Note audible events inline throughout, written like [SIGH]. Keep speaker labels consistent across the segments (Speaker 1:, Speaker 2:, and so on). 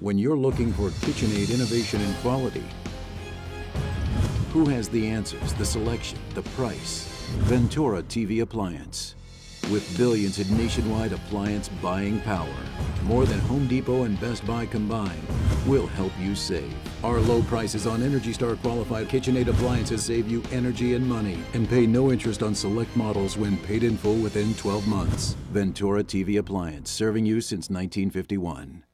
Speaker 1: When you're looking for KitchenAid innovation and quality, who has the answers, the selection, the price? Ventura TV Appliance. With billions in nationwide appliance buying power, more than Home Depot and Best Buy combined, will help you save. Our low prices on Energy Star qualified KitchenAid appliances save you energy and money and pay no interest on select models when paid in full within 12 months. Ventura TV Appliance, serving you since 1951.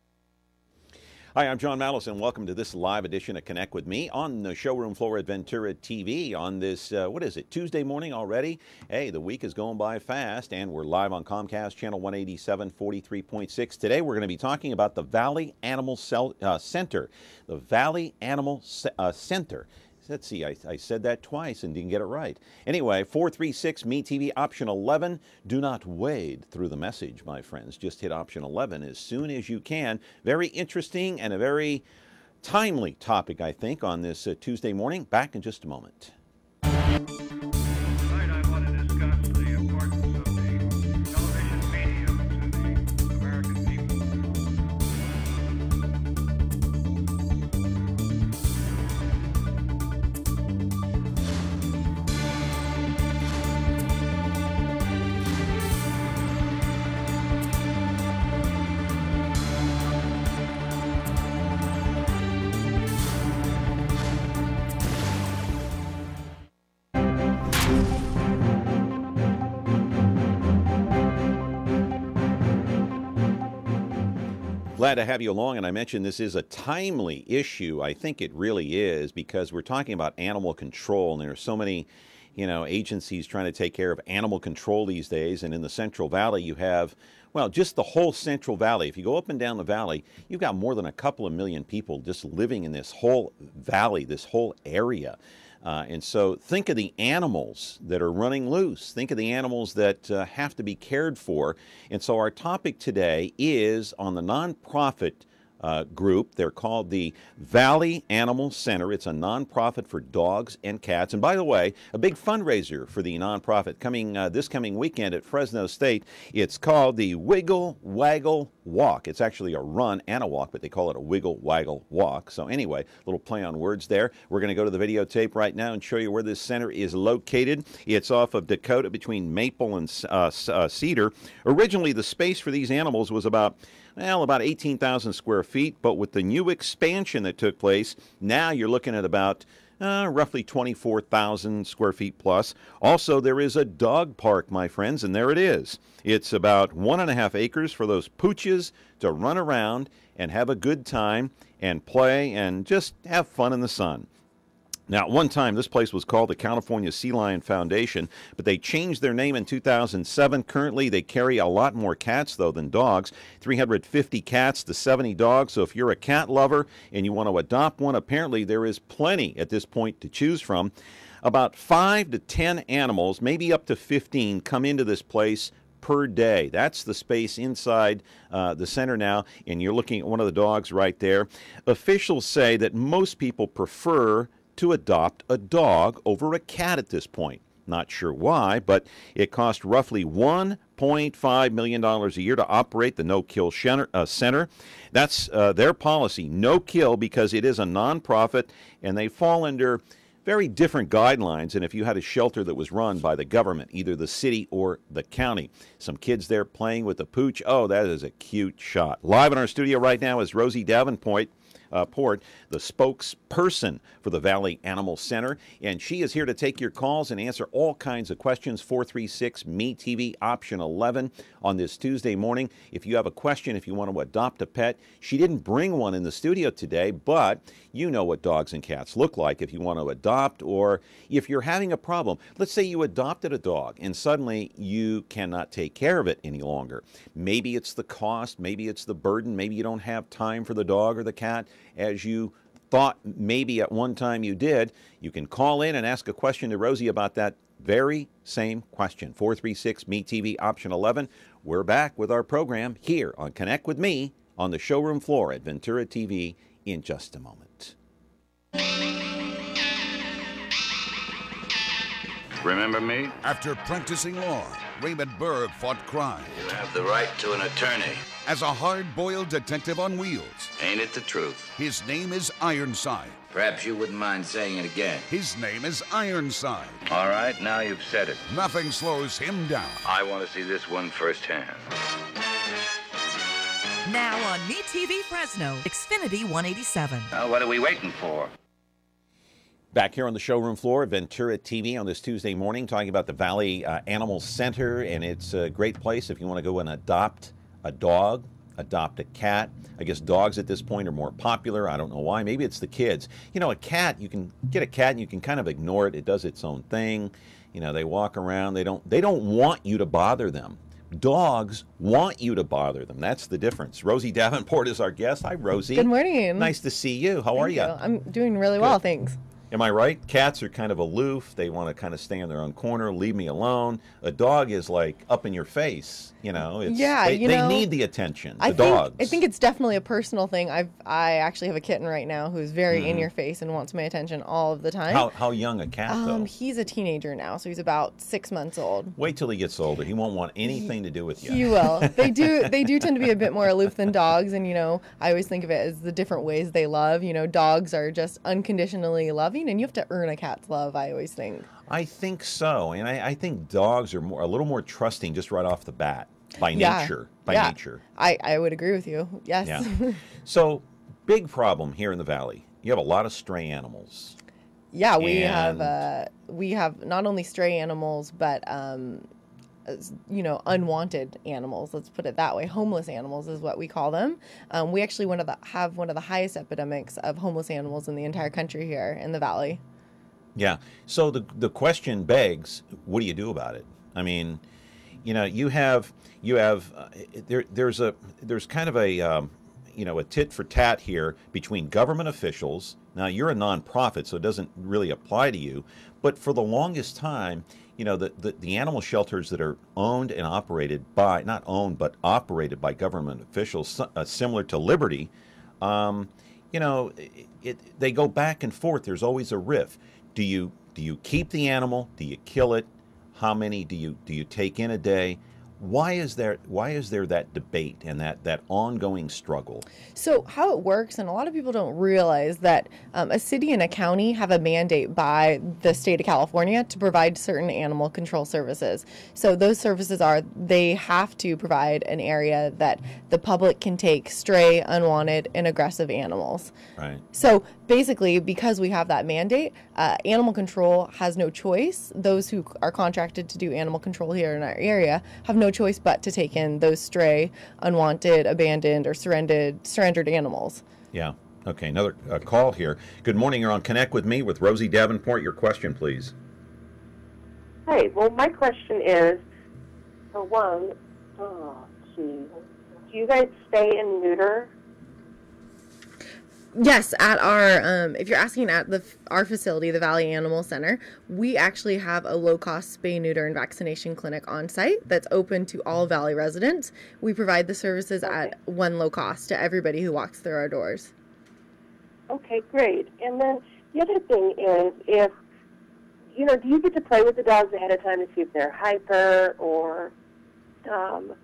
Speaker 2: Hi, I'm John Mallison. Welcome to this live edition of Connect with Me on the showroom floor at Ventura TV on this, uh, what is it, Tuesday morning already? Hey, the week is going by fast, and we're live on Comcast Channel 187, 43.6. Today we're going to be talking about the Valley Animal Cell, uh, Center. The Valley Animal C uh, Center Let's see, I, I, said that twice and didn't get it right. Anyway, 436 Me TV option 11. Do not wade through the message, my friends. Just hit option 11 as soon as you can. Very interesting and a very timely topic, I think, on this uh, Tuesday morning. Back in just a moment. Glad to have you along, and I mentioned this is a timely issue. I think it really is because we're talking about animal control, and there are so many, you know, agencies trying to take care of animal control these days. And in the Central Valley, you have, well, just the whole Central Valley. If you go up and down the valley, you've got more than a couple of million people just living in this whole valley, this whole area. Uh, and so think of the animals that are running loose. Think of the animals that uh, have to be cared for. And so our topic today is on the nonprofit uh, group. They're called the Valley Animal Center. It's a nonprofit for dogs and cats. And by the way, a big fundraiser for the nonprofit coming uh, this coming weekend at Fresno State. It's called the Wiggle Waggle Walk. It's actually a run and a walk, but they call it a Wiggle Waggle Walk. So anyway, a little play on words there. We're going to go to the videotape right now and show you where this center is located. It's off of Dakota between Maple and uh, uh Cedar. Originally, the space for these animals was about well, about 18,000 square feet, but with the new expansion that took place, now you're looking at about uh, roughly 24,000 square feet plus. Also, there is a dog park, my friends, and there it is. It's about one and a half acres for those pooches to run around and have a good time and play and just have fun in the sun. Now, at one time, this place was called the California Sea Lion Foundation, but they changed their name in 2007. Currently, they carry a lot more cats, though, than dogs 350 cats to 70 dogs. So, if you're a cat lover and you want to adopt one, apparently there is plenty at this point to choose from. About 5 to 10 animals, maybe up to 15, come into this place per day. That's the space inside uh, the center now, and you're looking at one of the dogs right there. Officials say that most people prefer to adopt a dog over a cat at this point. Not sure why, but it cost roughly $1.5 million a year to operate the No Kill uh, Center. That's uh, their policy no kill because it is a nonprofit and they fall under very different guidelines than if you had a shelter that was run by the government, either the city or the county. Some kids there playing with the pooch. Oh, that is a cute shot. Live in our studio right now is Rosie Davenport uh, Port, the spokesperson for the Valley Animal Center. And she is here to take your calls and answer all kinds of questions. 436 Me TV option 11 on this Tuesday morning. If you have a question, if you want to adopt a pet, she didn't bring one in the studio today, but you know what dogs and cats look like if you want to adopt or if you're having a problem. Let's say you adopted a dog and suddenly you cannot take care of it any longer. Maybe it's the cost, maybe it's the burden, maybe you don't have time for the dog or the cat as you thought maybe at one time you did. You can call in and ask a question to Rosie about that very same question. 436 Me TV option 11. We're back with our program here on Connect with Me on the showroom floor at Ventura TV in just a moment.
Speaker 3: Remember me?
Speaker 4: After practicing law, Raymond Burr fought crime.
Speaker 3: You have the right to an attorney. As a hard boiled detective on wheels.
Speaker 4: Ain't it the truth?
Speaker 3: His name is Ironside.
Speaker 4: Perhaps you wouldn't mind saying it again.
Speaker 3: His name is Ironside.
Speaker 4: All right, now you've said it.
Speaker 3: Nothing slows him down.
Speaker 4: I want to see this one firsthand.
Speaker 5: Now on MeTV Fresno, Xfinity 187.
Speaker 4: Now, what are we waiting for?
Speaker 2: Back here on the showroom floor, Ventura TV on this Tuesday morning, talking about the Valley uh, Animal Center, and it's a great place if you want to go and adopt a dog, adopt a cat. I guess dogs at this point are more popular. I don't know why. Maybe it's the kids. You know, a cat, you can get a cat and you can kind of ignore it. It does its own thing. You know, they walk around. They don't they don't want you to bother them. Dogs want you to bother them. That's the difference. Rosie Davenport is our guest. Hi, Rosie.
Speaker 6: Good morning.
Speaker 2: Nice to see you. How are
Speaker 6: Thank
Speaker 2: you?
Speaker 6: I'm doing really well, thanks.
Speaker 2: Am I right? Cats are kind of aloof. They want to kind of stay in their own corner, leave me alone. A dog is like up in your face. You know, it's,
Speaker 6: Yeah,
Speaker 2: they,
Speaker 6: you
Speaker 2: they need the attention. The
Speaker 6: I think
Speaker 2: dogs.
Speaker 6: I think it's definitely a personal thing. I've I actually have a kitten right now who's very in your face and wants my attention all of the time.
Speaker 2: Mm-hmm. how how young a cat though.
Speaker 6: um, he's a teenager now, so he's about six months old.
Speaker 2: Wait till he gets older. He won't want anything to do with you.
Speaker 6: He will. They do. [LAUGHS] They do tend to be a bit more aloof than dogs, and you know, I always think of it as the different ways they love. You know, dogs are just unconditionally loving, and you have to earn a cat's love. I always think.
Speaker 2: I think so, and I, I think dogs are more a little more trusting just right off the bat by
Speaker 6: Yeah.
Speaker 2: nature. By
Speaker 6: Yeah.
Speaker 2: nature.
Speaker 6: I I would agree with you. Yes.
Speaker 2: Yeah. [LAUGHS] so big problem here in the valley. You have a lot of stray animals.
Speaker 6: Yeah, we have uh, we have not only stray animals, but um, you know, unwanted animals. Let's put it that way. Homeless animals is what we call them. Um, we actually one of the have one of the highest epidemics of homeless animals in the entire country here in the valley.
Speaker 2: Yeah. So the the question begs, what do you do about it? I mean, you know, you have you have uh, there there's a there's kind of a um, you know a tit for tat here between government officials. Now you're a nonprofit, so it doesn't really apply to you. But for the longest time, you know, the, the, the animal shelters that are owned and operated by not owned but operated by government officials, uh, similar to Liberty, um, you know, it, it, they go back and forth. There's always a riff. Do you do you keep the animal? Do you kill it? How many do you do you take in a day? Why is there why is there that debate and that that ongoing struggle?
Speaker 6: So how it works, and a lot of people don't realize that um, a city and a county have a mandate by the state of California to provide certain animal control services. So those services are they have to provide an area that the public can take stray, unwanted, and aggressive animals.
Speaker 2: Right.
Speaker 6: So basically, because we have that mandate, uh, animal control has no choice. Those who are contracted to do animal control here in our area have no choice but to take in those stray, unwanted, abandoned, or surrendered surrendered animals.
Speaker 2: Yeah. Okay. Another uh, call here. Good morning. You're on Connect with me with Rosie Davenport. Your question, please.
Speaker 7: Hey, well, my question is, for one, oh, gee, do you guys stay and neuter?
Speaker 6: Yes, at our um, if you're asking at the our facility, the Valley Animal Center, we actually have a low cost spay, neuter, and vaccination clinic on site that's open to all Valley residents. We provide the services at one low cost to everybody who walks through our doors.
Speaker 7: Okay, great. And then the other thing is, if you know, do you get to play with the dogs ahead of time to see if they're hyper or um,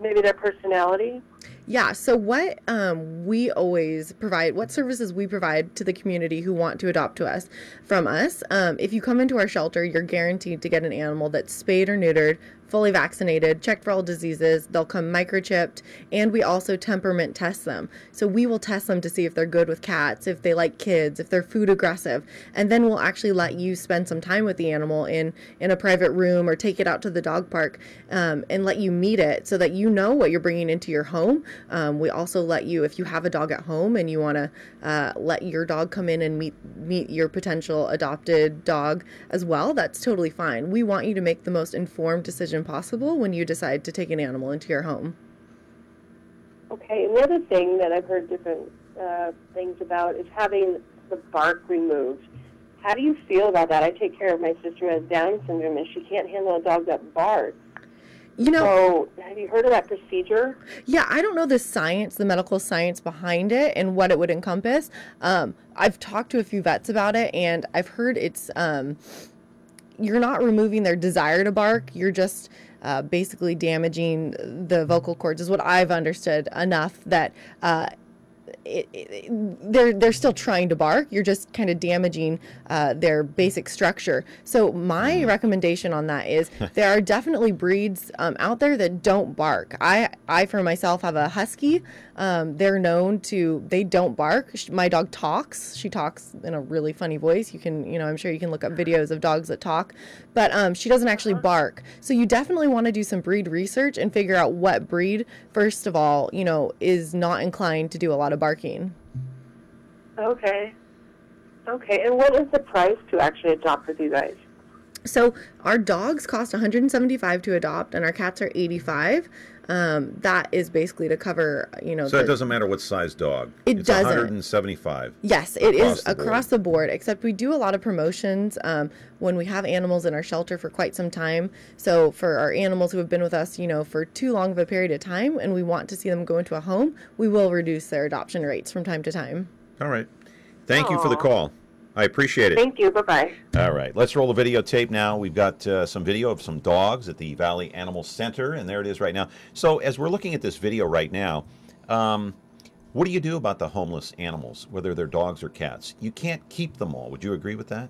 Speaker 7: maybe their personality?
Speaker 6: Yeah. So what um, we always provide, what services we provide to the community who want to adopt to us from us. Um, if you come into our shelter, you're guaranteed to get an animal that's spayed or neutered, fully vaccinated, checked for all diseases. They'll come microchipped, and we also temperament test them. So we will test them to see if they're good with cats, if they like kids, if they're food aggressive, and then we'll actually let you spend some time with the animal in in a private room or take it out to the dog park um, and let you meet it so that you know what you're bringing into your home. Um, we also let you, if you have a dog at home and you want to uh, let your dog come in and meet meet your potential adopted dog as well, that's totally fine. We want you to make the most informed decision possible when you decide to take an animal into your home.
Speaker 7: Okay, and the other thing that I've heard different uh, things about is having the bark removed. How do you feel about that? I take care of my sister who has Down syndrome, and she can't handle a dog that barks.
Speaker 6: You know,
Speaker 7: So, have you heard of that procedure?
Speaker 6: Yeah, I don't know the science, the medical science behind it and what it would encompass. Um, I've talked to a few vets about it and I've heard it's um, you're not removing their desire to bark. You're just uh, basically damaging the vocal cords, is what I've understood enough that. Uh, it, it, they're they're still trying to bark. You're just kind of damaging uh, their basic structure. So my recommendation on that is [LAUGHS] there are definitely breeds um, out there that don't bark. I I for myself have a husky. Um, they're known to they don't bark. My dog talks. She talks in a really funny voice. You can you know I'm sure you can look up videos of dogs that talk, but um, she doesn't actually bark. So you definitely want to do some breed research and figure out what breed first of all you know is not inclined to do a lot of barking.
Speaker 7: Okay. Okay. And what is the price to actually adopt with you guys?
Speaker 6: So our dogs cost 175 to adopt, and our cats are 85. Um, that is basically to cover, you know.
Speaker 2: So it doesn't matter what size dog.
Speaker 6: It
Speaker 2: it's
Speaker 6: doesn't.
Speaker 2: 175.
Speaker 6: Yes, it
Speaker 2: across
Speaker 6: is
Speaker 2: the board.
Speaker 6: across the board, except we do a lot of promotions um, when we have animals in our shelter for quite some time. So, for our animals who have been with us, you know, for too long of a period of time, and we want to see them go into a home, we will reduce their adoption rates from time to time.
Speaker 2: All right. Thank you for the call. I appreciate it.
Speaker 7: Thank you. Bye bye.
Speaker 2: All right, let's roll the videotape now. We've got uh, some video of some dogs at the Valley Animal Center, and there it is right now. So, as we're looking at this video right now, um, what do you do about the homeless animals, whether they're dogs or cats? You can't keep them all. Would you agree with that?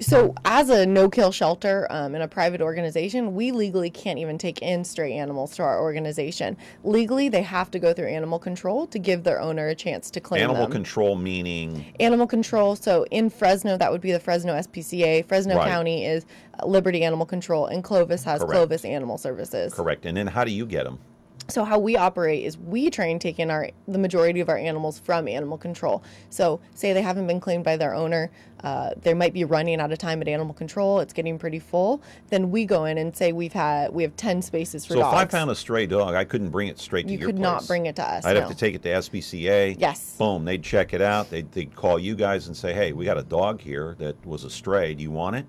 Speaker 6: So, as a no kill shelter um, in a private organization, we legally can't even take in stray animals to our organization. Legally, they have to go through animal control to give their owner a chance to claim
Speaker 2: Animal
Speaker 6: them.
Speaker 2: control meaning
Speaker 6: animal control. So in Fresno, that would be the Fresno SPCA. Fresno
Speaker 2: Right.
Speaker 6: County is uh, Liberty Animal Control, and Clovis has
Speaker 2: Correct.
Speaker 6: Clovis Animal Services.
Speaker 2: correct. And then how do you get them?
Speaker 6: So how we operate is we try and take in our the majority of our animals from animal control. So say they haven't been claimed by their owner, uh, they might be running out of time at animal control. It's getting pretty full. Then we go in and say we've had we have ten spaces for
Speaker 2: So
Speaker 6: dogs.
Speaker 2: if I found a stray dog, I couldn't bring it straight to
Speaker 6: You
Speaker 2: your
Speaker 6: could not bring it to us,
Speaker 2: I'd
Speaker 6: no.
Speaker 2: have to take it to SPCA.
Speaker 6: Yes.
Speaker 2: Boom. They'd check it out. They'd, they'd call you guys and say, "Hey, we got a dog here that was a stray. Do you want it?"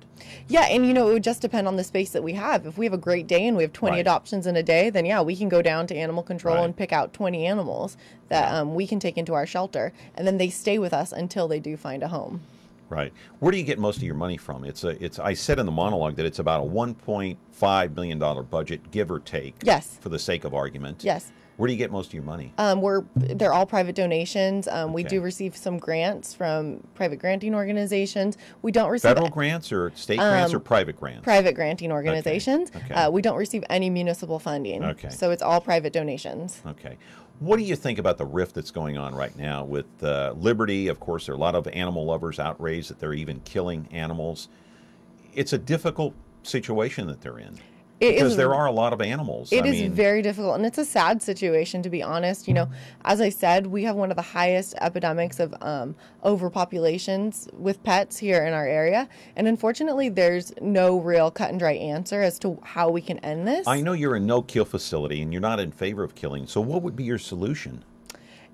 Speaker 6: Yeah, and you know, it would just depend on the space that we have. If we have a great day and we have 20
Speaker 2: Right.
Speaker 6: adoptions in a day, then yeah, we can go down to animal control
Speaker 2: Right.
Speaker 6: and pick out 20 animals that um, we can take into our shelter. And then they stay with us until they do find a home.
Speaker 2: Right. Where do you get most of your money from? It's a. It's. I said in the monologue that it's about a 1.5 million dollar budget, give or take.
Speaker 6: Yes.
Speaker 2: For the sake of argument.
Speaker 6: Yes.
Speaker 2: Where do you get most of your money?
Speaker 6: Um, we're they're all private donations. Um, We do receive some grants from private granting organizations. We don't receive
Speaker 2: Federal grants or state grants or private grants?
Speaker 6: Um, private granting organizations.
Speaker 2: Okay.
Speaker 6: Uh, we don't receive any municipal funding.
Speaker 2: Okay.
Speaker 6: So it's all private donations.
Speaker 2: Okay. What do you think about the rift that's going on right now with uh, Liberty? Of course, there are a lot of animal lovers outraged that they're even killing animals. It's a difficult situation that they're in
Speaker 6: It
Speaker 2: because
Speaker 6: is
Speaker 2: there are a lot of animals.
Speaker 6: It
Speaker 2: I
Speaker 6: is
Speaker 2: mean,
Speaker 6: very difficult, and it's a sad situation to be honest. You know, as I said, we have one of the highest epidemics of um, overpopulations with pets here in our area, and unfortunately, there's no real cut and dry answer as to how we can end this.
Speaker 2: I know you're a no-kill facility and you're not in favor of killing. So, what would be your solution?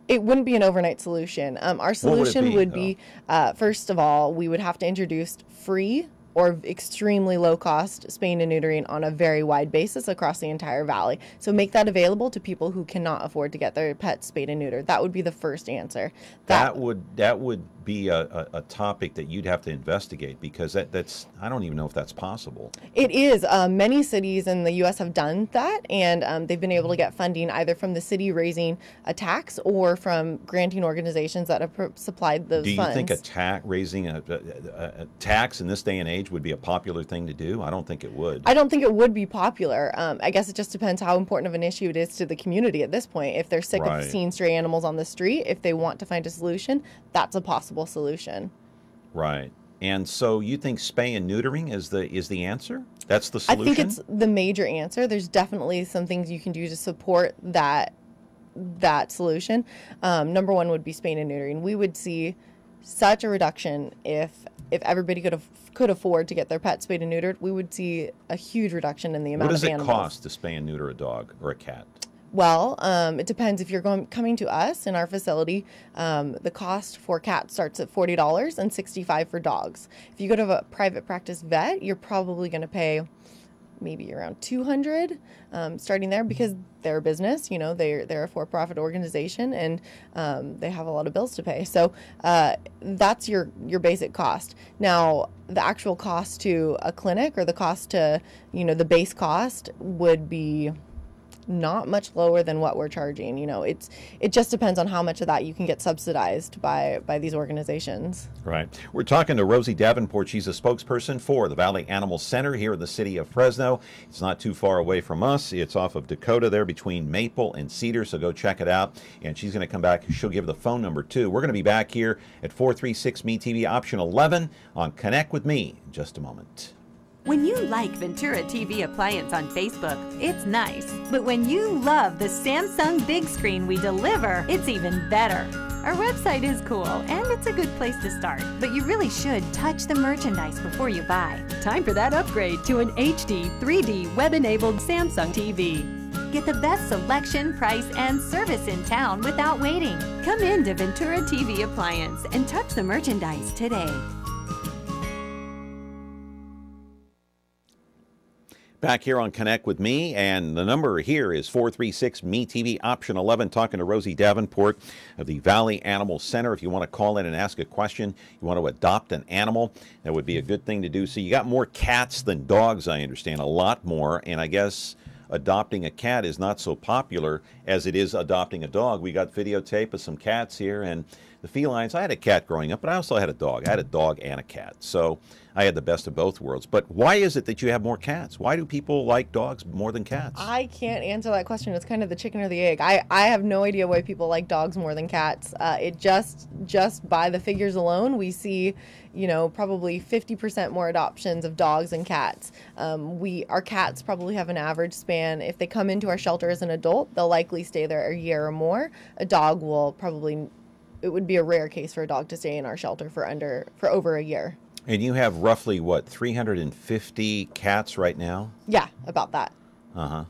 Speaker 6: It wouldn't be an overnight solution. Um, our
Speaker 2: would
Speaker 6: solution
Speaker 2: be,
Speaker 6: would be, uh, first of all, we would have to introduce free or extremely low cost spaying and neutering on a very wide basis across the entire valley. So make that available to people who cannot afford to get their pets spayed and neutered. That would be the first answer.
Speaker 2: That would that would be a, a, a topic that you'd have to investigate because that, that's I don't even know if that's possible.
Speaker 6: It is. Um, many cities in the U.S. have done that, and um, they've been able to get funding either from the city raising a tax or from granting organizations that have supplied those
Speaker 2: Do you
Speaker 6: funds.
Speaker 2: think a tax raising a, a, a, a tax in this day and age would be a popular thing to do? I don't think it would.
Speaker 6: I don't think it would be popular. Um, I guess it just depends how important of an issue it is to the community at this point. If they're sick
Speaker 2: Right.
Speaker 6: of seeing stray animals on the street, if they want to find a solution, that's a possible solution.
Speaker 2: Right. And so you think spay and neutering is the is the answer? That's the solution.
Speaker 6: I think it's the major answer. There's definitely some things you can do to support that that solution. Um, number one would be spay and neutering. We would see such a reduction if if everybody could have could afford to get their pet spayed and neutered. We would see a huge reduction in the amount
Speaker 2: what does
Speaker 6: of
Speaker 2: it
Speaker 6: animals.
Speaker 2: cost to spay and neuter a dog or a cat?
Speaker 6: Well, um, it depends. If you're going coming to us in our facility, um, the cost for cats starts at forty dollars and sixty five for dogs. If you go to a private practice vet, you're probably going to pay maybe around 200 um, starting there because they're a business you know they're they're a for-profit organization and um, they have a lot of bills to pay so uh, that's your your basic cost now the actual cost to a clinic or the cost to you know the base cost would be not much lower than what we're charging. You know, it's it just depends on how much of that you can get subsidized by by these organizations.
Speaker 2: Right. We're talking to Rosie Davenport. She's a spokesperson for the Valley Animal Center here in the city of Fresno. It's not too far away from us. It's off of Dakota there between Maple and Cedar, so go check it out. And she's going to come back. She'll give the phone number too. We're going to be back here at 436 Me TV option 11 on Connect with Me in just a moment.
Speaker 8: When you like Ventura TV Appliance on Facebook, it's nice. But when you love the Samsung big screen we deliver, it's even better. Our website is cool and it's a good place to start, but you really should touch the merchandise before you buy. Time for that upgrade to an HD 3D web enabled Samsung TV. Get the best selection, price, and service in town without waiting. Come in to Ventura TV Appliance and touch the merchandise today.
Speaker 2: Back here on Connect with Me, and the number here is 436 Me TV option 11. Talking to Rosie Davenport of the Valley Animal Center. If you want to call in and ask a question, you want to adopt an animal, that would be a good thing to do. So, you got more cats than dogs, I understand, a lot more. And I guess adopting a cat is not so popular as it is adopting a dog. We got videotape of some cats here, and the felines. I had a cat growing up, but I also had a dog. I had a dog and a cat. So I had the best of both worlds. But why is it that you have more cats? Why do people like dogs more than cats?
Speaker 6: I can't answer that question. It's kind of the chicken or the egg. I, I have no idea why people like dogs more than cats. Uh, it just just by the figures alone, we see, you know, probably 50% more adoptions of dogs and cats. Um, we our cats probably have an average span. If they come into our shelter as an adult, they'll likely stay there a year or more. A dog will probably it would be a rare case for a dog to stay in our shelter for under for over a year.
Speaker 2: And you have roughly what 350 cats right now?
Speaker 6: Yeah, about that.
Speaker 2: Uh huh.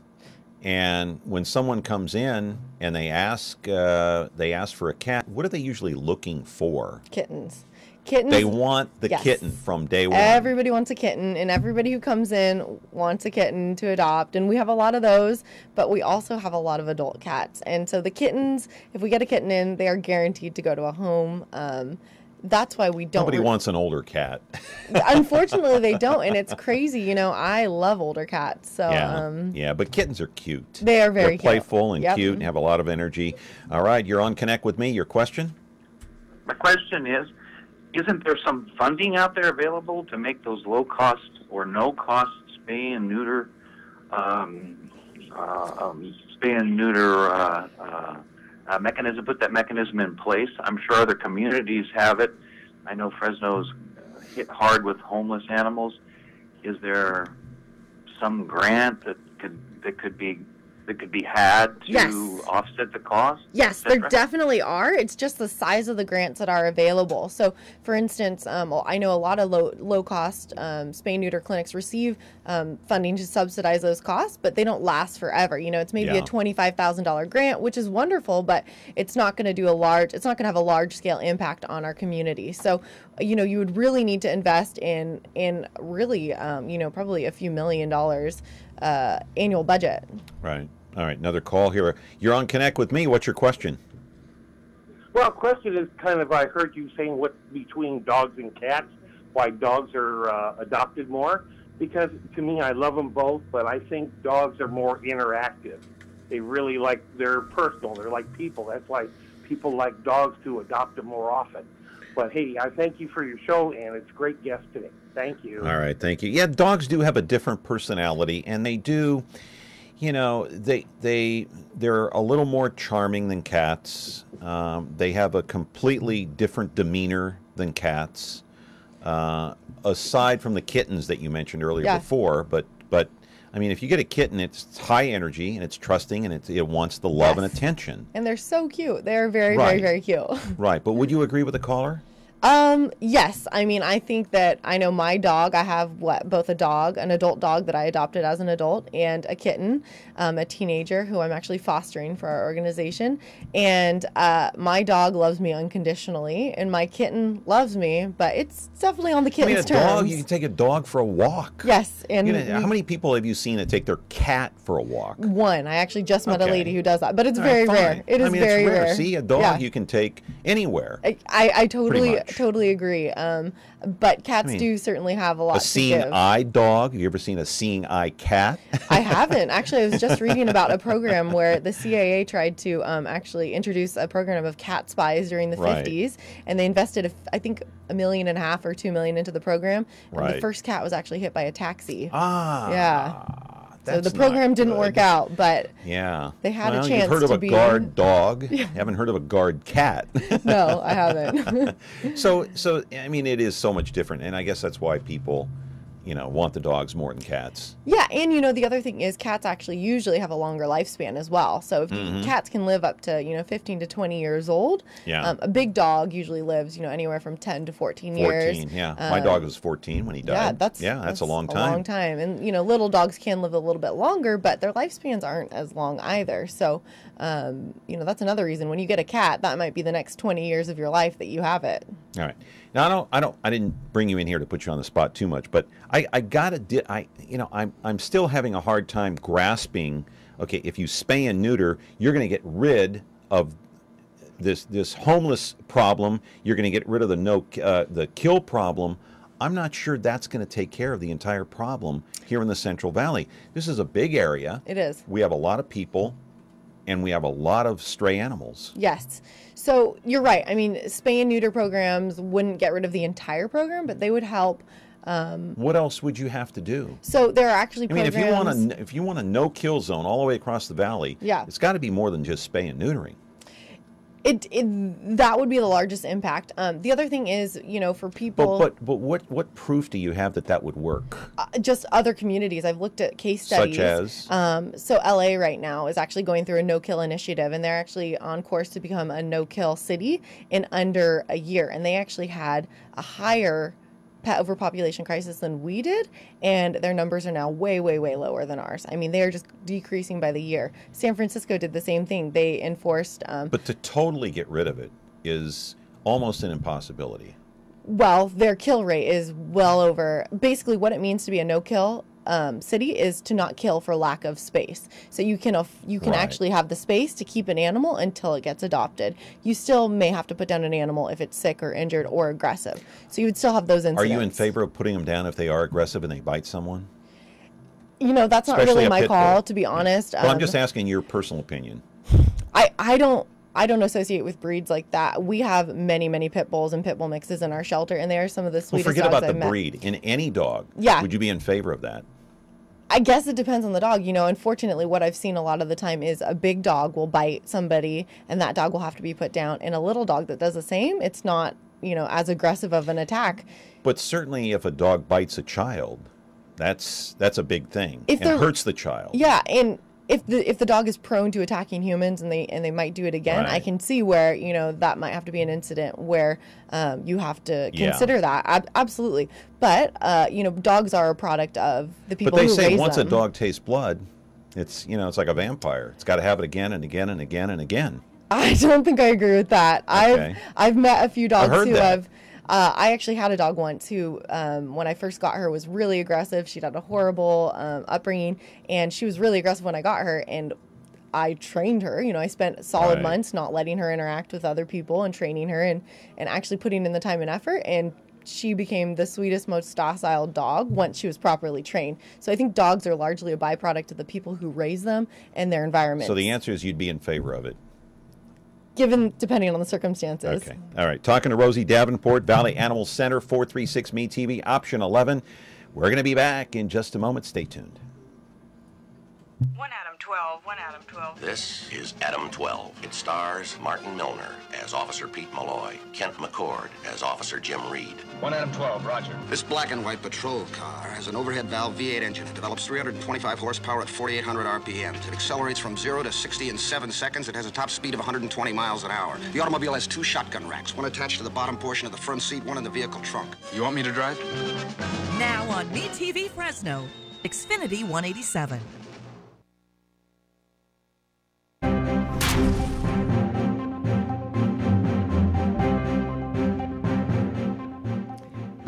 Speaker 2: And when someone comes in and they ask uh, they ask for a cat, what are they usually looking for?
Speaker 6: Kittens. Kittens.
Speaker 2: They want the
Speaker 6: yes.
Speaker 2: kitten from day one.
Speaker 6: Everybody wants a kitten, and everybody who comes in wants a kitten to adopt. And we have a lot of those, but we also have a lot of adult cats. And so the kittens, if we get a kitten in, they are guaranteed to go to a home. Um, that's why we don't.
Speaker 2: Nobody wants an older cat. [LAUGHS]
Speaker 6: Unfortunately, they [LAUGHS] don't, and it's crazy. You know, I love older cats. So
Speaker 2: yeah,
Speaker 6: um,
Speaker 2: yeah, but kittens are cute.
Speaker 6: They are very
Speaker 2: They're playful
Speaker 6: cute.
Speaker 2: and
Speaker 6: yep.
Speaker 2: cute and have a lot of energy. All right, you're on Connect with me. Your question?
Speaker 9: My question is isn't there some funding out there available to make those low cost or no cost spay and neuter um, uh, um, spay and neuter uh, uh, uh, mechanism? Put that mechanism in place. I'm sure other communities have it. I know Fresno's hit hard with homeless animals. Is there some grant that could that could be that could be had to
Speaker 6: Yes.
Speaker 9: offset the cost?
Speaker 6: Yes, there definitely are. It's just the size of the grants that are available. So, for instance, um, I know a lot of low low cost um, spay neuter clinics receive um, funding to subsidize those costs, but they don't last forever. You know, it's maybe
Speaker 2: Yeah.
Speaker 6: a twenty five thousand dollar grant, which is wonderful, but it's not going to do a large. It's not going to have a large scale impact on our community. So, you know, you would really need to invest in in really, um, you know, probably a few million dollars uh, annual budget.
Speaker 2: Right. All right. Another call here. You're on Connect with me. What's your question?
Speaker 10: Well, question is kind of I heard you saying what between dogs and cats, why dogs are uh, adopted more. Because to me, I love them both, but I think dogs are more interactive. They really like they're personal. They're like people. That's why people like dogs to adopt them more often. But hey, I thank you for your show, and it's a great guest today. Thank you.
Speaker 2: All right. Thank you. Yeah, dogs do have a different personality, and they do. You know, they they they're a little more charming than cats. Um, they have a completely different demeanor than cats. Uh, aside from the kittens that you mentioned earlier
Speaker 6: Yeah.
Speaker 2: before, but but I mean, if you get a kitten, it's high energy and it's trusting and it, it wants the love and attention.
Speaker 6: And they're so cute. They're very,
Speaker 2: Right.
Speaker 6: very, very cute. [LAUGHS]
Speaker 2: Right. But would you agree with the caller?
Speaker 6: Um, yes. I mean, I think that I know my dog. I have what both a dog, an adult dog that I adopted as an adult, and a kitten, um, a teenager who I'm actually fostering for our organization. And uh, my dog loves me unconditionally, and my kitten loves me, but it's definitely on the
Speaker 2: I
Speaker 6: kitten's
Speaker 2: mean, a
Speaker 6: terms.
Speaker 2: dog, you can take a dog for a walk.
Speaker 6: yes, and
Speaker 2: You know,
Speaker 6: we-
Speaker 2: how many people have you seen that take their cat for a walk?
Speaker 6: one. I actually just met a lady who does that, but it's
Speaker 2: All right,
Speaker 6: very
Speaker 2: fine.
Speaker 6: rare. It is
Speaker 2: I mean,
Speaker 6: very
Speaker 2: it's rare.
Speaker 6: rare.
Speaker 2: See, a dog
Speaker 6: Yeah.
Speaker 2: you can take anywhere.
Speaker 6: I, I, I totally. Totally agree. Um, but cats
Speaker 2: mean,
Speaker 6: do certainly have a lot
Speaker 2: A seeing eye dog. Have you ever seen a seeing eye cat?
Speaker 6: I haven't [LAUGHS] actually. I was just reading about a program where the CIA tried to um, actually introduce a program of cat spies during the
Speaker 2: Right.
Speaker 6: 50s, and they invested, a I think, a million and a half or two million into the program. And
Speaker 2: Right.
Speaker 6: the first cat was actually hit by a taxi.
Speaker 2: Ah,
Speaker 6: yeah. So the program didn't
Speaker 2: good.
Speaker 6: work out, but
Speaker 2: Yeah.
Speaker 6: They had a
Speaker 2: well,
Speaker 6: chance
Speaker 2: You've heard of a guard dog. [LAUGHS] Yeah. Haven't heard of a guard cat. [LAUGHS]
Speaker 6: no, I haven't. [LAUGHS]
Speaker 2: so, so I mean, it is so much different, and I guess that's why people, you know, want the dogs more than cats.
Speaker 6: Yeah, and you know the other thing is cats actually usually have a longer lifespan as well. So if
Speaker 2: Mhm.
Speaker 6: cats can live up to you know 15 to 20 years old.
Speaker 2: Yeah.
Speaker 6: Um, a big dog usually lives you know anywhere from 10 to 14, years.
Speaker 2: 14, yeah. My
Speaker 6: Um,
Speaker 2: dog was 14 when he died.
Speaker 6: Yeah, that's
Speaker 2: yeah, that's, a long time.
Speaker 6: A long time, and you know little dogs can live a little bit longer, but their lifespans aren't as long either. So, um, you know that's another reason when you get a cat, that might be the next 20 years of your life that you have it.
Speaker 2: All right. Now I don't, I don't, I didn't bring you in here to put you on the spot too much, but I, I gotta, di- I, you know, I'm, I'm still having a hard time grasping. Okay, if you spay and neuter, you're going to get rid of this, this homeless problem. You're going to get rid of the no, uh, the kill problem. I'm not sure that's going to take care of the entire problem here in the Central Valley. This is a big area.
Speaker 6: It is.
Speaker 2: We have a lot of people, and we have a lot of stray animals.
Speaker 6: Yes. So you're right. I mean, spay and neuter programs wouldn't get rid of the entire program, but they would help. Um,
Speaker 2: What else would you have to do?
Speaker 6: so there are actually
Speaker 2: I mean, if you want a if you want a no kill zone all the way across the valley,
Speaker 6: Yeah.
Speaker 2: it's got to be more than just spay and neutering.
Speaker 6: It, it that would be the largest impact. Um, the other thing is, you know, for people,
Speaker 2: But but but what what proof do you have that that would work?
Speaker 6: uh, just other communities. I've looked at case studies.
Speaker 2: Such as?
Speaker 6: Um, so LA right now is actually going through a no kill initiative, and they're actually on course to become a no kill city in under a year. And they actually had a higher pet overpopulation crisis than we did, and their numbers are now way, way, way lower than ours. I mean, they are just decreasing by the year. San Francisco did the same thing. They enforced. Um,
Speaker 2: But to totally get rid of it is almost an impossibility.
Speaker 6: well, their kill rate is well over. Basically, what it means to be a no-kill um, city is to not kill for lack of space. So you can you can
Speaker 2: Right.
Speaker 6: actually have the space to keep an animal until it gets adopted. You still may have to put down an animal if it's sick or injured or aggressive. So you would still have those incidents.
Speaker 2: Are you in favor of putting them down if they are aggressive and they bite someone?
Speaker 6: You know, that's not really my call,
Speaker 2: bull.
Speaker 6: to be honest.
Speaker 2: Well, I'm
Speaker 6: Um,
Speaker 2: just asking your personal opinion.
Speaker 6: I, I don't I don't associate with breeds like that. We have many many pit bulls and pit bull mixes in our shelter, and they are some of the
Speaker 2: Well,
Speaker 6: sweetest
Speaker 2: forget
Speaker 6: dogs
Speaker 2: about
Speaker 6: I've
Speaker 2: the
Speaker 6: met.
Speaker 2: breed. In any dog,
Speaker 6: Yeah.
Speaker 2: would you be in favor of that?
Speaker 6: I guess it depends on the dog. You know, unfortunately, what I've seen a lot of the time is a big dog will bite somebody, and that dog will have to be put down. And a little dog that does the same, it's not you know as aggressive of an attack.
Speaker 2: But certainly, if a dog bites a child, that's that's a big thing.
Speaker 6: If they're-
Speaker 2: hurts the child.
Speaker 6: Yeah, and if the if the dog is prone to attacking humans and they and they might do it again, I can see where you know that might have to be an incident where um, you have to
Speaker 2: Yeah.
Speaker 6: consider that Ab- absolutely. But uh, you know, dogs are a product of the people
Speaker 2: But they
Speaker 6: who
Speaker 2: say once
Speaker 6: them.
Speaker 2: a dog tastes blood, it's you know it's like a vampire. It's got to have it again and again and again and again.
Speaker 6: I don't think I agree with that.
Speaker 2: Okay.
Speaker 6: I've I've met a few dogs who
Speaker 2: that.
Speaker 6: have. Uh, I actually had a dog once who, um, when I first got her, was really aggressive. She'd had a horrible um, upbringing, and she was really aggressive when I got her. And I trained her. You know, I spent solid
Speaker 2: Right.
Speaker 6: months not letting her interact with other people and training her, and and actually putting in the time and effort. And she became the sweetest, most docile dog once she was properly trained. So I think dogs are largely a byproduct of the people who raise them and their environment.
Speaker 2: So the answer is you'd be in favor of it.
Speaker 6: Given depending on the circumstances.
Speaker 2: Okay. All right. Talking to Rosie Davenport, Valley Animal Center, 436 Me TV, option 11. We're going to be back in just a moment. Stay tuned.
Speaker 11: One Adam 12. One Adam 12.
Speaker 12: This is Adam 12. It stars Martin Milner as Officer Pete Malloy, Kent McCord as Officer Jim Reed.
Speaker 13: One Adam 12, roger.
Speaker 14: This black and white patrol car has an overhead valve V8 engine. It develops 325 horsepower at 4,800 RPMs. It accelerates from 0 to 60 in 7 seconds. It has a top speed of 120 miles an hour. The automobile has two shotgun racks, one attached to the bottom portion of the front seat, one in the vehicle trunk.
Speaker 13: You want me to drive?
Speaker 5: Now on MeTV Fresno, Xfinity 187.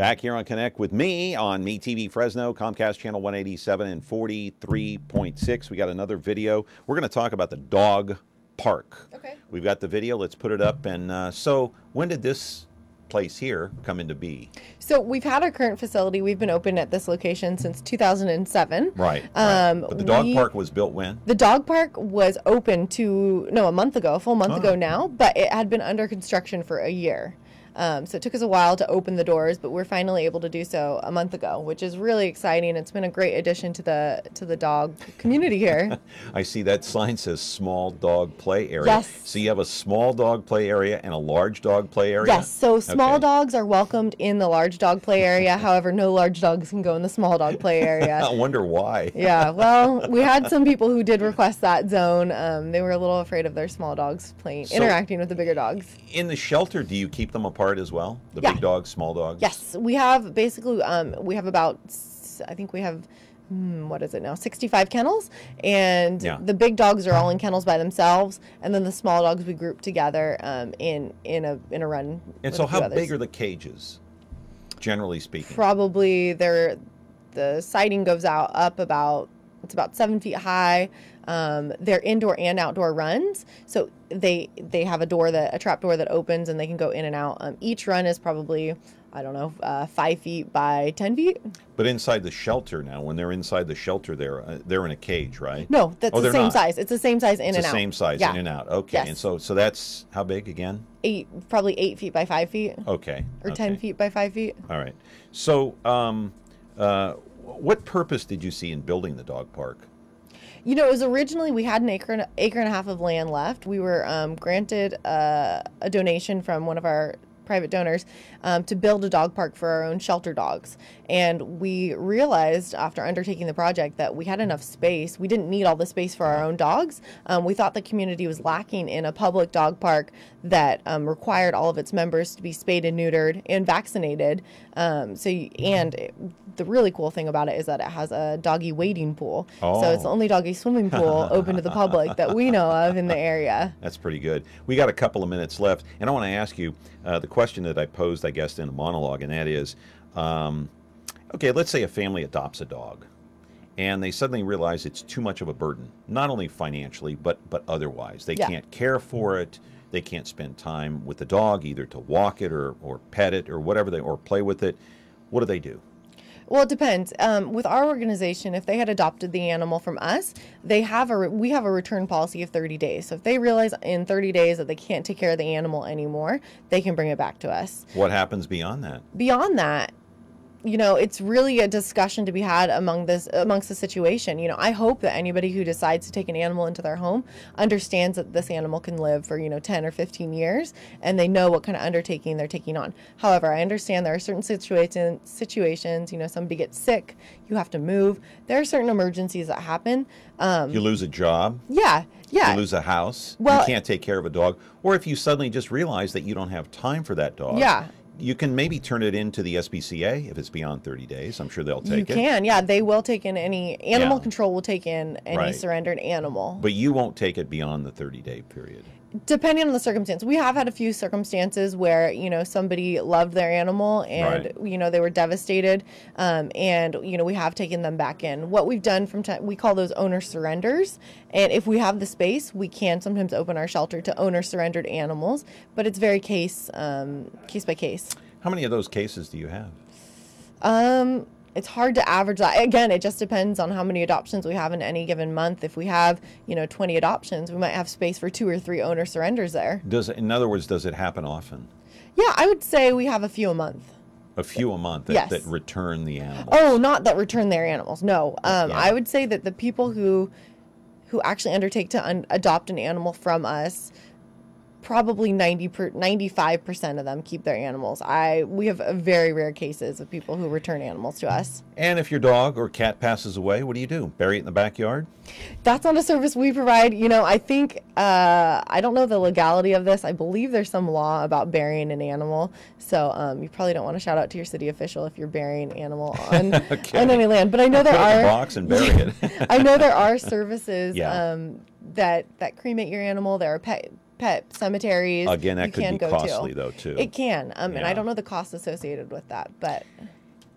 Speaker 2: Back here on Connect with me on Me TV Fresno, Comcast Channel 187 and 43.6. We got another video. We're going to talk about the dog park.
Speaker 6: Okay.
Speaker 2: We've got the video. Let's put it up. And uh, so, when did this place here come into be?
Speaker 6: So we've had our current facility. We've been open at this location since 2007.
Speaker 2: Right.
Speaker 6: Um,
Speaker 2: right. But the dog
Speaker 6: we-
Speaker 2: park was built when?
Speaker 6: The dog park was open to no a month ago, a full month
Speaker 2: Oh.
Speaker 6: ago now, but it had been under construction for a year. Um, so it took us a while to open the doors, but we're finally able to do so a month ago, which is really exciting. It's been a great addition to the to the dog community here. [LAUGHS]
Speaker 2: I see that sign says small dog play area.
Speaker 6: Yes.
Speaker 2: So you have a small dog play area and a large dog play area?
Speaker 6: Yes, so small
Speaker 2: Okay.
Speaker 6: dogs are welcomed in the large dog play area. [LAUGHS] However, no large dogs can go in the small dog play area. [LAUGHS]
Speaker 2: I wonder why.
Speaker 6: yeah, well, we had some people who did request that zone. Um, they were a little afraid of their small dogs playing,
Speaker 2: So-
Speaker 6: interacting with the bigger dogs.
Speaker 2: In the shelter, do you keep them apart as well? The
Speaker 6: Yeah.
Speaker 2: big dogs, small dogs?
Speaker 6: Yes, we have basically um, we have about I think we have hmm, what is it now 65 kennels and
Speaker 2: Yeah.
Speaker 6: the big dogs are all in kennels by themselves and then the small dogs we group together um, in in a in a run.
Speaker 2: And so, how
Speaker 6: others.
Speaker 2: big are the cages, generally speaking?
Speaker 6: Probably they're the siding goes out up about it's about seven feet high. Um, they're indoor and outdoor runs, so they they have a door that a trap door that opens and they can go in and out. Um, each run is probably I don't know uh, five feet by ten feet.
Speaker 2: But inside the shelter now, when they're inside the shelter, they're uh, they're in a cage, right?
Speaker 6: No, that's
Speaker 2: Oh,
Speaker 6: the same
Speaker 2: not.
Speaker 6: size. It's the same size in
Speaker 2: It's
Speaker 6: and
Speaker 2: the
Speaker 6: out.
Speaker 2: same size
Speaker 6: Yeah.
Speaker 2: in and out. Okay,
Speaker 6: Yes.
Speaker 2: and so so that's how big again?
Speaker 6: eight, probably eight feet by five feet,
Speaker 2: Okay.
Speaker 6: or ten feet by five feet.
Speaker 2: All right. So, um, uh, what purpose did you see in building the dog park?
Speaker 6: You know, it was originally we had an acre and acre and a half of land left. We were um, granted uh, a donation from one of our private donors um, to build a dog park for our own shelter dogs. And we realized after undertaking the project that we had enough space. We didn't need all the space for our own dogs. Um, we thought the community was lacking in a public dog park that um, required all of its members to be spayed and neutered and vaccinated. Um, so, you, and it- the really cool thing about it is that it has a doggy wading pool. Oh. So it's the
Speaker 2: Oh.
Speaker 6: only doggy swimming pool [LAUGHS] open to the public that we know of in the area.
Speaker 2: That's pretty good. We got a couple of minutes left, and I want to ask you uh, the question that I posed, I guess, in a monologue, and that is, um, okay, let's say a family adopts a dog, and they suddenly realize it's too much of a burden, not only financially but but otherwise. They
Speaker 6: Yeah.
Speaker 2: can't care for it. They can't spend time with the dog, either to walk it or or pet it or whatever they or play with it. What do they do?
Speaker 6: Well, it depends. Um, with our organization, if they had adopted the animal from us, they have a re- we have a return policy of 30 days. So if they realize in 30 days that they can't take care of the animal anymore, they can bring it back to us.
Speaker 2: What happens beyond that?
Speaker 6: Beyond that, you know, it's really a discussion to be had among this amongst the situation. You know, I hope that anybody who decides to take an animal into their home understands that this animal can live for, you know, 10 or 15 years and they know what kind of undertaking they're taking on. However, I understand there are certain situations situations, you know, somebody gets sick, you have to move. There are certain emergencies that happen. Um,
Speaker 2: You lose a job.
Speaker 6: yeah, yeah.
Speaker 2: You lose a house.
Speaker 6: Well-
Speaker 2: you can't take care of a dog. Or if you suddenly just realize that you don't have time for that dog.
Speaker 6: Yeah.
Speaker 2: You can maybe turn it into the SPCA if it's beyond 30 days. I'm sure they'll
Speaker 6: you
Speaker 2: take it.
Speaker 6: can, yeah. They will take in any animal
Speaker 2: Yeah.
Speaker 6: control will take in any
Speaker 2: Right.
Speaker 6: surrendered animal.
Speaker 2: But you won't take it beyond the 30 day period.
Speaker 6: Depending on the circumstance we have had a few circumstances where you know somebody loved their animal and you know they were devastated um, and you know we have taken them back in. What we've done from time we call those owner surrenders and if we have the space we can sometimes open our shelter to owner surrendered animals but it's very case um, case by case.
Speaker 2: How many of those cases do you have?
Speaker 6: um, it's hard to average that. Again, it just depends on how many adoptions we have in any given month. If we have, you know, 20 adoptions, we might have space for two or three owner surrenders there.
Speaker 2: Does in other words, does it happen often?
Speaker 6: Yeah, I would say we have a few a month.
Speaker 2: A few a month that,
Speaker 6: Yes.
Speaker 2: that return the animal.
Speaker 6: Oh, not that return their animals. No. Um,
Speaker 2: Yeah.
Speaker 6: I would say that the people who who actually undertake to un- adopt an animal from us probably 90 per, 95% of them keep their animals. I we have very rare cases of people who return animals to us.
Speaker 2: And if your dog or cat passes away, what do you do? Bury it in the backyard?
Speaker 6: That's not a service we provide. You know, I think uh, I don't know the legality of this. I believe there's some law about burying an animal, so um, you probably don't want to shout out to your city official if you're burying an animal [LAUGHS] on,
Speaker 2: Okay.
Speaker 6: on any land. But I know there
Speaker 2: it in
Speaker 6: are
Speaker 2: box and bury [LAUGHS] it.
Speaker 6: I know there are services [LAUGHS]
Speaker 2: Yeah.
Speaker 6: um, that that cremate your animal. There are pet pet cemeteries.
Speaker 2: Again, that could
Speaker 6: can
Speaker 2: be
Speaker 6: go
Speaker 2: costly,
Speaker 6: to.
Speaker 2: though, too.
Speaker 6: It can, um, and I don't know the cost associated with that, but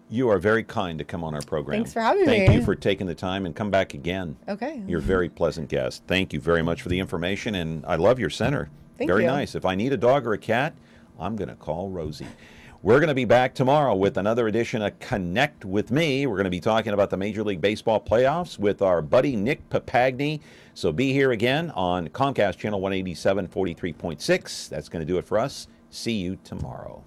Speaker 2: You are very kind to come on our program.
Speaker 6: Thanks for having
Speaker 2: Thank
Speaker 6: me.
Speaker 2: Thank you for taking the time and come back again.
Speaker 6: Okay.
Speaker 2: You're a very pleasant guest. Thank you very much for the information, and I love your center.
Speaker 6: Thank
Speaker 2: very
Speaker 6: you.
Speaker 2: nice. If I need a dog or a cat, I'm going to call Rosie. We're going to be back tomorrow with another edition of Connect with Me. We're going to be talking about the Major League Baseball playoffs with our buddy Nick Papagni. So be here again on Comcast Channel 187 43.6. That's going to do it for us. See you tomorrow.